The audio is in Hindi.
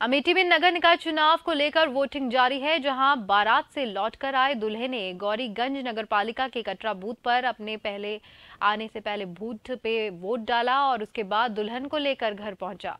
अमेठी में नगर निकाय चुनाव को लेकर वोटिंग जारी है, जहाँ बारात से लौटकर आए दुल्हे ने गौरीगंज नगरपालिका के कटरा बूथ पर अपने पहले आने से पहले बूथ पे वोट डाला और उसके बाद दुल्हन को लेकर घर पहुँचा।